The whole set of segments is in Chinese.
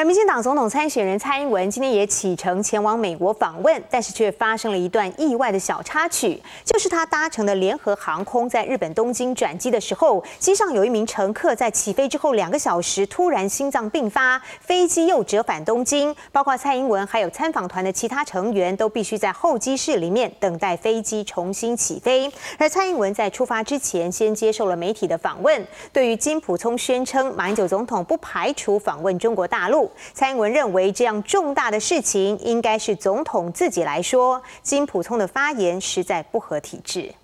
而民进党总统参选人蔡英文今天也启程前往美国访问，但是却发生了一段意外的小插曲，就是他搭乘的联合航空在日本东京转机的时候，机上有一名乘客在起飞之后两个小时突然心脏病发，飞机又折返东京，包括蔡英文还有参访团的其他成员都必须在候机室里面等待飞机重新起飞。而蔡英文在出发之前先接受了媒体的访问，对于金普聪宣称马英九总统不排除访问中国大陆。蔡英文认为，这样重大的事情应该是总统自己来说。金普聪的发言实在不合体制。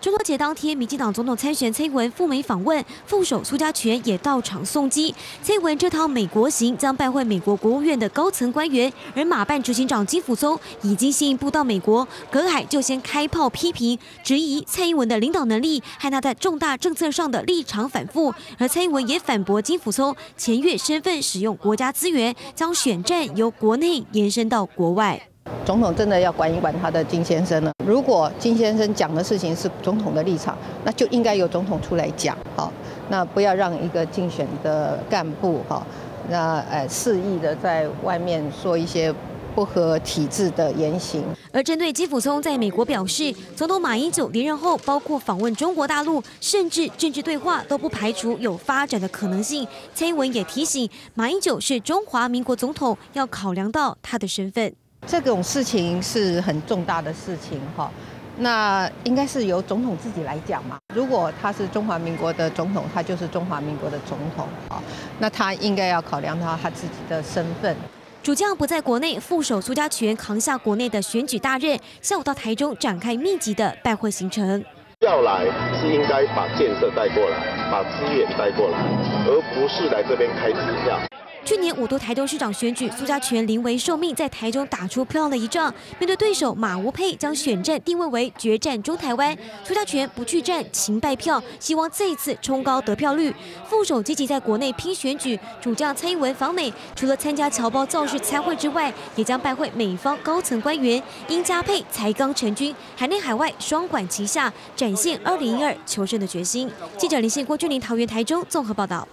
中秋节当天，民进党总统参选蔡英文赴美访问，副手苏家全也到场送机。蔡英文这趟美国行将拜会美国国务院的高层官员，而马办执行长金辅松已经先一步到美国，隔海就先开炮批评，质疑蔡英文的领导能力和他在重大政策上的立场反复。而蔡英文也反驳金辅松前月身份使用国家资源，将选战由国内延伸到国外。总统真的要管一管他的金先生了。如果金先生讲的事情是总统的立场，那就应该由总统出来讲，好，那不要让一个竞选的干部，哈，那呃肆意的在外面说一些不合体制的言行。而针对基辅聪在美国表示，总统马英九连任后，包括访问中国大陆，甚至政治对话都不排除有发展的可能性。蔡英文也提醒，马英九是中华民国总统，要考量到他的身份。这种事情是很重大的事情哈，那应该是由总统自己来讲嘛。如果他是中华民国的总统，他就是中华民国的总统啊，那他应该要考量到他自己的身份。主将不在国内，副手苏家全扛下国内的选举大任，下午到台中展开密集的拜会行程。要来是应该把建设带过来，把资源带过来，而不是来这边开支票。去年五都台东市长选举，苏家全临危受命，在台中打出漂亮的一仗。面对对手马吴佩，将选战定位为决战中台湾。苏家全不去战，勤败票，希望这一次冲高得票率。副手积极在国内拼选举，主将蔡英文访美，除了参加侨胞造势参会之外，也将拜会美方高层官员，因加配才刚成军，海内海外双管齐下，展现二零一二求胜的决心。记者连线郭俊林桃园台中综合报道。